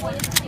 What is that?